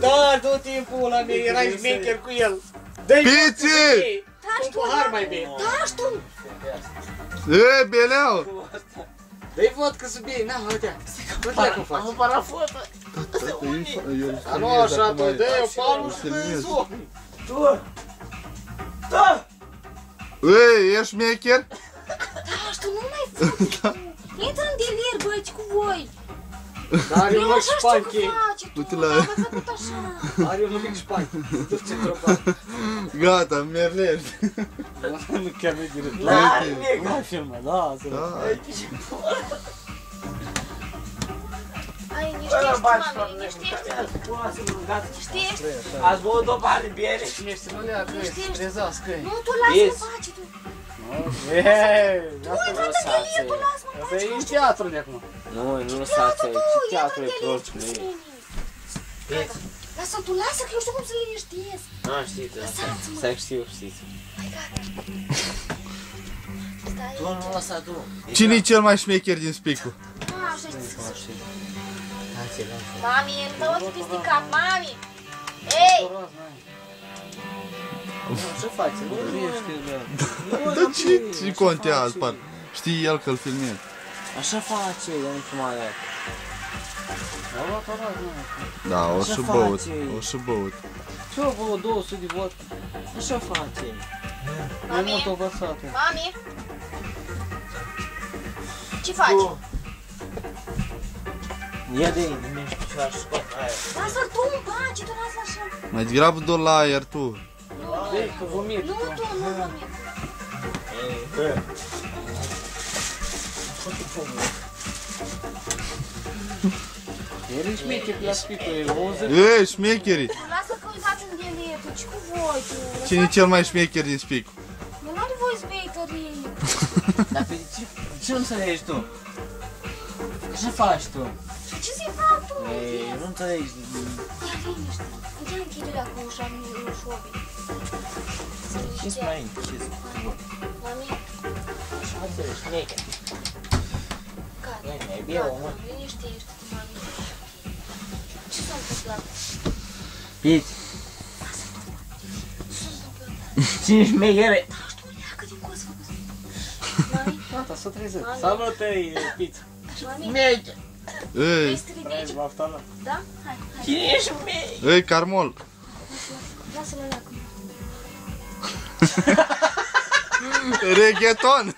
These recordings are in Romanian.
Da, tot timpul la mine erai șmecher cu el. Dă-i Pici! Un pahar mai bine. Da, știu. E, Beleau! Dă-i vodcă să bei, na, uite. Uite cum faci. Am parafotă. A, nu așa, tu dă-i o palmă și dă-i sus. Tu. Da. Ei, ești șmecher? Da, știu, nu mai faci. Intră în delir, băieți, cu voi. Dar are un Eu loc așa știu că șpanche. face tu. Uite la- Am mai făcut așa. Are un loc șpanche. Tu ce tropa. Gata, merlești. Nu chiar nu direct. Da, Nu mai filmă, da, să Da. Ai, Bă, niște baci ești, pe mami, mine, niște ești. Lasă, mâncați. Niște ești. Ați băut o pahar de bere? Cine ești, nu le-a că Știți, știi. trezească. Nu, tu lasă-mă Vezi? face, tu. Eee, Tu intră în delir, tu lasă-mă Asta face. e în teatru de acum. Nu, nu lăsați Teatru, aici. tu, Ce teatru intră e în prost, delir, nu cu e? mine. Lasă, tu lasă, că eu știu cum să liniștiesc. Ah, știți, asta. Lăsați-mă. Stai, știu, știți. Hai, gata. Stai, Tu nu lăsa tu. Cine e cel mai șmecher din spicu? Ah, așa știi să știu. Hai, lasă. Mami, îmi dă ochii peste cap, mami. Ei, Ce faci? Nu, nu, nu. Dar ce, ce contează, par? Știi el că-l filmezi. Așa face, eu nu știu mai dat. Da, o Așa și băut, face. o și băut. Ce o bă, 200 de vodka? Așa face. Mai Mami. mult o vărsată. mami. Ce faci? Ia de aici, nu știu ce aș scot aia. Lasă-l tu în pace, tu lasă așa. Mai degrabă dă la aer tu. Nu, Dă-i că vomit. nu, tu, nu, mami. Ești șmecher la spicul, e o zi. Ei, șmecherii! Lasă că uitați în delir, tu ce cu voi, tu? Cine e cel mai șmecher din spicu? Nu are voi tărie. Dar pe ce, ce nu înțelegi tu? Ce faci tu? Ce să-i fac tu? Ei, nu înțelegi. Ia liniște. Ia închide cu ușa în ușobii. Să Ce-ți liniștea. mai închis? Mami, Așa înțelegi, necă. gata. Ia, mai bine, Gata, mă. liniștește-te, mami. Ce s-a întâmplat? Piți. Ce s-a întâmplat? Cine șmeghere? Știu, leacă din cos făcut. Mami, Gata, să trezesc. Mami. Salut-i, piț. mami, Merge. Ei, vrei să te ridici? Vrei bafta la? Da? Hai, hai. Cine ești șmeghere? ei, Carmol. Lasă-l leacă. Regheton!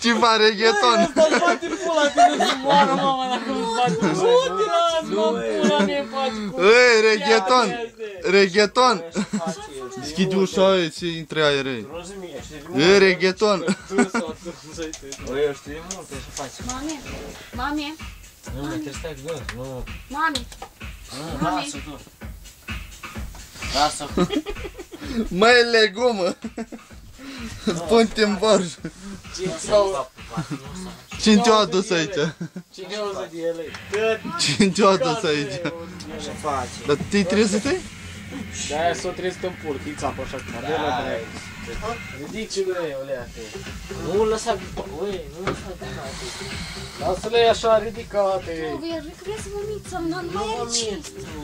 Ceva regheton! Îți bate pula tine să moară, mama, dacă îți bate pula. Nu te las, mă, pula mea, faci cu... Ei, regheton! Regheton! Ce face? Schide ușa, ei, ți intre aer, ei. Rozumie, știi de Ei, regheton! Tu sau tu, să-i Băi, eu știu de mult, ce faci? Mami, mami, Nu, mai trebuie să stai gând, nu. mami. Nu, lasă tu. Lasă. Mai legumă! Punte în borș! Sau Cine te-a adus aici? cine o să de ele? Dă, Cine te-a adus aici? Ce faci? Dar te trezește? De-aia s-o trezit în pur, că-i țapă așa cum, de la de Ridici-le, olea, Nu lăsa, băi, nu lăsa de Lasă-le așa ridicate. Nu, vei vrea să vomit, să nu mai are ce.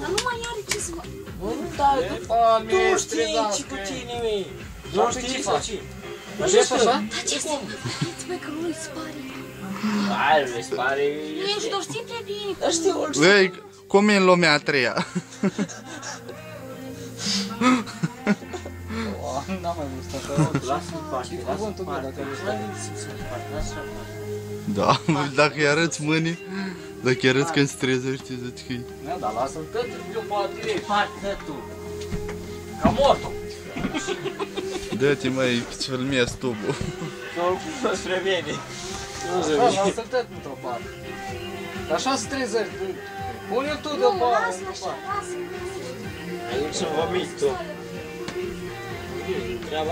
Dar nu mai are ce să vă... Nu, da, E, pa, tu mi-e știi ce trezască. cu tine, măi. Nu Nu știi știi ce ce faci. faci. Așa așa? Dar ce să faceți, băi, că nu îi spare. Hai, mi se pare... Nu ești, dar știi prea bine. Dar știu, îl știu. Ei, cum e în lumea a treia? Da, dacă îi arăți mâinii, dacă îi arăți când se trezește, zici că e... Da, dar lasă-l tot eu poate. Parte tu. Ca mortul. Dă-te mai, îți filmezi tubul. Nu spre mine. Da, lasă-l tot într-o parte. Dar așa se trezești. Pune-l tu Nu, deoparte. lasă-l așa, lasă-l. Aici sunt vomit tu. Я